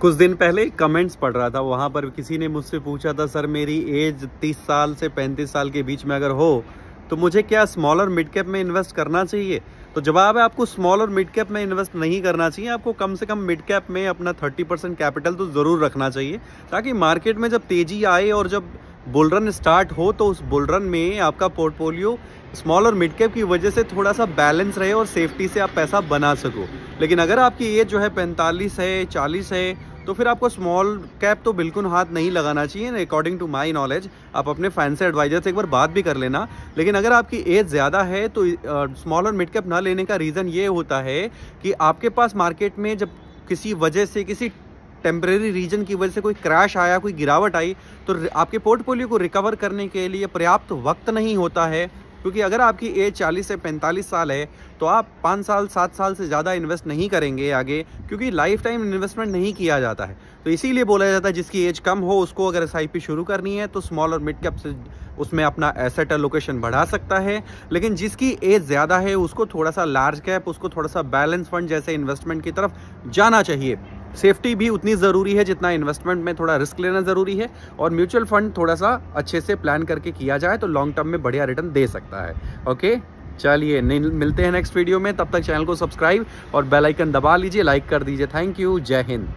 कुछ दिन पहले कमेंट्स पढ़ रहा था। वहाँ पर किसी ने मुझसे पूछा था, सर, मेरी एज 30 साल से 35 साल के बीच में अगर हो तो मुझे क्या स्मॉल और मिड कैप में इन्वेस्ट करना चाहिए? तो जवाब है, आपको स्मॉल और मिड कैप में इन्वेस्ट नहीं करना चाहिए। आपको कम से कम मिड कैप में अपना 30 परसेंट कैपिटल तो ज़रूर रखना चाहिए, ताकि मार्केट में जब तेज़ी आए और जब बुलरन स्टार्ट हो तो उस बुलरन में आपका पोर्टफोलियो स्मॉल और मिड कैप की वजह से थोड़ा सा बैलेंस रहे और सेफ्टी से आप पैसा बना सको। लेकिन अगर आपकी एज जो है पैंतालीस है, चालीस है तो फिर आपको स्मॉल कैप तो बिल्कुल हाथ नहीं लगाना चाहिए अकॉर्डिंग टू माई नॉलेज आप अपने फैंसी एडवाइजर से एक बार बात भी कर लेना। लेकिन अगर आपकी एज ज़्यादा है तो स्मॉल और मिड कैप ना लेने का रीज़न ये होता है कि आपके पास मार्केट में जब किसी वजह से, किसी टेम्परेरी रीजन की वजह से कोई क्रैश आया, कोई गिरावट आई तो आपके पोर्टफोलियो को रिकवर करने के लिए पर्याप्त वक्त नहीं होता है। क्योंकि अगर आपकी एज 40 से 45 साल है तो आप पाँच साल, सात साल से ज़्यादा इन्वेस्ट नहीं करेंगे आगे, क्योंकि लाइफ टाइम इन्वेस्टमेंट नहीं किया जाता है। तो इसीलिए बोला जाता है, जिसकी एज कम हो, उसको अगर एसआईपी शुरू करनी है तो स्मॉल और मिड कैप से उसमें अपना एसेट एलोकेशन बढ़ा सकता है। लेकिन जिसकी एज ज़्यादा है, उसको थोड़ा सा लार्ज कैप उसको थोड़ा सा बैलेंस फंड जैसे इन्वेस्टमेंट की तरफ़ जाना चाहिए। सेफ्टी भी उतनी ज़रूरी है जितना इन्वेस्टमेंट में थोड़ा रिस्क लेना ज़रूरी है और म्यूचुअल फंड थोड़ा सा अच्छे से प्लान करके किया जाए तो लॉन्ग टर्म में बढ़िया रिटर्न दे सकता है। ओके चलिए मिलते हैं नेक्स्ट वीडियो में। तब तक चैनल को सब्सक्राइब और बेलाइकन दबा लीजिए लाइक कर दीजिए। थैंक यू जय हिंद।